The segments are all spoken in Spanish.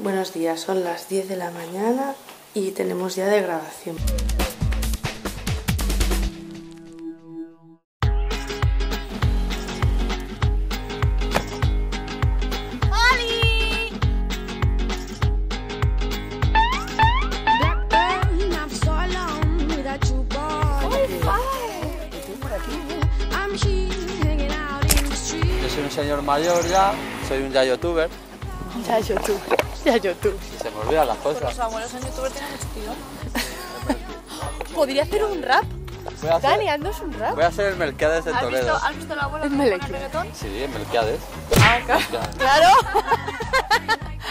Buenos días, son las 10 de la mañana y tenemos día de grabación. Yo soy un señor mayor ya, soy un ya youtuber Ya YouTube, ya YouTube. y se me olvidan las cosas. Los abuelos en youtuber tienen mucho. Podría hacer un rap. Voy a hacer, Dani, haznos un rap. voy a hacer el Melquiades de ¿Has visto, Toledo. ¿Has visto el abuelo Es que pone reggaetón? Sí, en Melquiades. Ah, claro. Claro.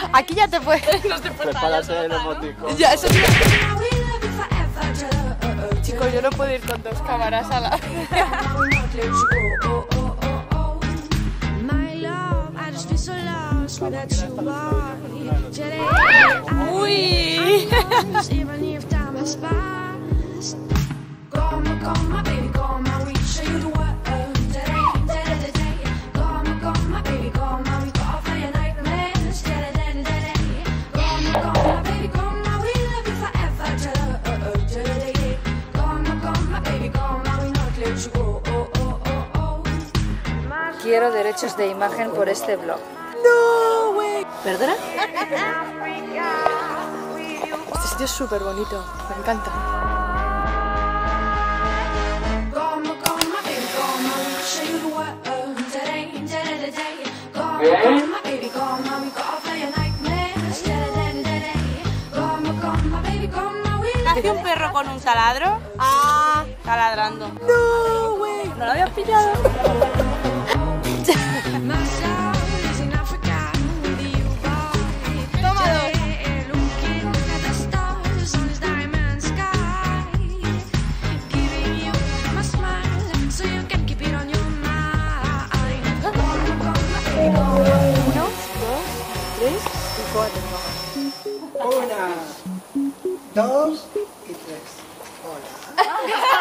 Aquí ya te puedes. Prepárate el emotico. Ya, eso Chicos, yo no puedo ir con dos cámaras a la. Uy. Quiero derechos de imagen por este blog. ¿Perdona? Este sitio es súper bonito, me encanta. Love Hace un perro con un taladro. Ah, taladrando. No, güey. No lo habías pillado. Cuatro. Una, dos y tres. Hola.